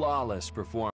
flawless performance.